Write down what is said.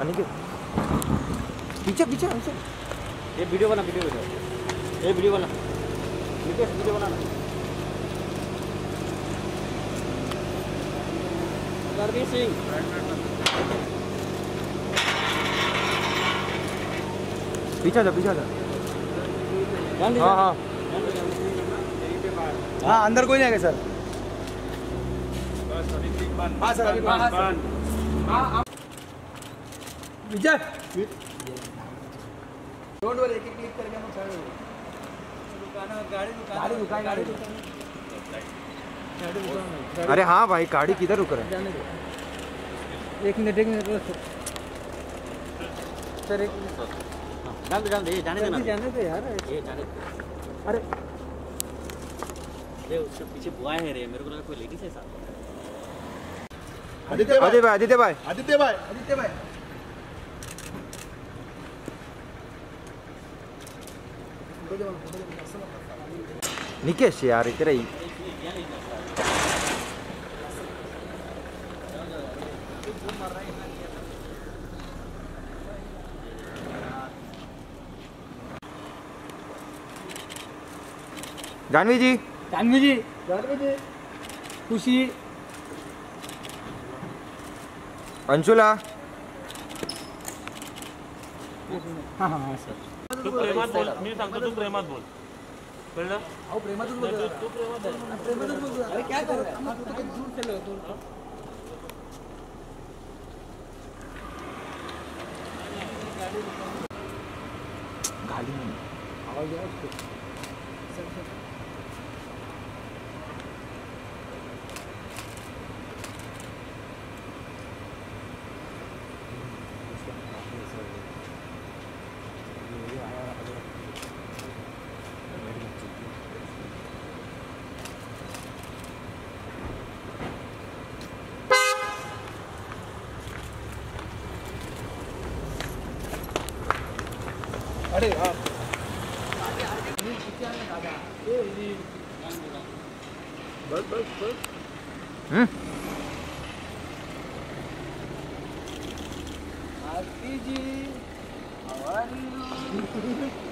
अनिकेत पीछे पीछे पीछे ये वीडियो बना वीडियो बना। ये वीडियो बना। निकेश वीडियो बना करदीप सिंह। पीछे जा पीछे जा। हाँ हाँ। दीजिए। हाँ। अंदर कोई नहीं आएगा सर? हाँ सर अभी हाँ, सर। विजय। डोंट वरी एक क्लिक करके हम साइड हो। गाड़ी गाड़ी रुकाए गाड़ी अरे हाँ भाई गाड़ी किधर रुक रहा है? एक मिनट एक मिनट सर एक ध्यान दे ध्यान दे जाने देना। जाने दे यार। ये जाने दे। अरे। ये उसके पीछे बुआ है रे मेरे को लगा कोई लेडीज़ है साथ आदित्य भाई। आदित्य भाई आदित्य भाई। आदित्य भाई। निकेश यार इकडे ये. जानवी जी जानवी जी जानवी जी खुशी अंशुला हाँ हाँ हाँ सर तू प्रेमात बोल मी सांगतो तू प्रेमात बोल. कळलं? अहो प्रेमातच बोल तू प्रेमात बोल. प्रेमातच बोल अरे काय कर रहा दूर चलो दूर गाडी आवाज़ आ अरे हाँ बस बस बस हम्म आरती जी how are you?